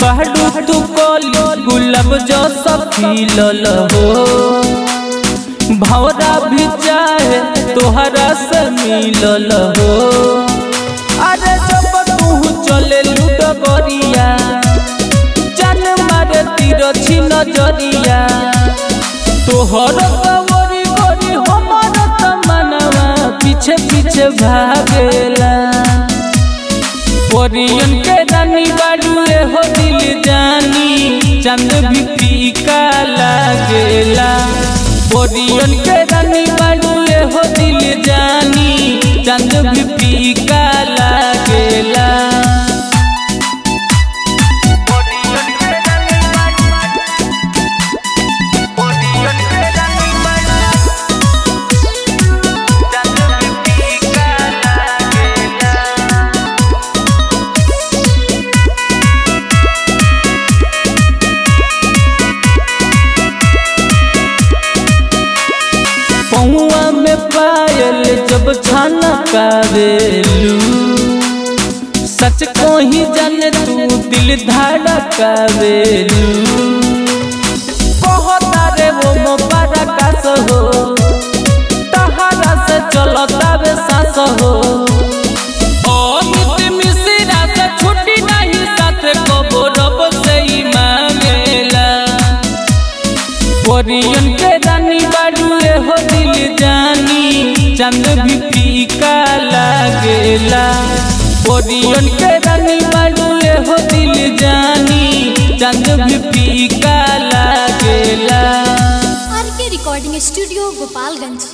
बाडू तू कली गुलाब जो सफीलल हो भी चाहे तोहरा से मिलल हो। मारे तीर छी नज़रिया तोहर कवरी गरी हमर तमनवा पीछे पीछे भागेला परियन के रानी बाड़ुए हो दिल जानी चंद भी फीका लागेला परियन के पौआ में पायल जब छाना कावेलू सच को ही जाने तू दिल धाड़ा कावेलू कहता रे वो मोबारा कास हो। तहारा से चलता वे सांस हो। अमित चंद भी फीका लागेला। ओरियन के रानी बाड़ुए हो दिल जानी चंद भी फीका लागेला। आर के रिकॉर्डिंग स्टूडियो गोपालगंज।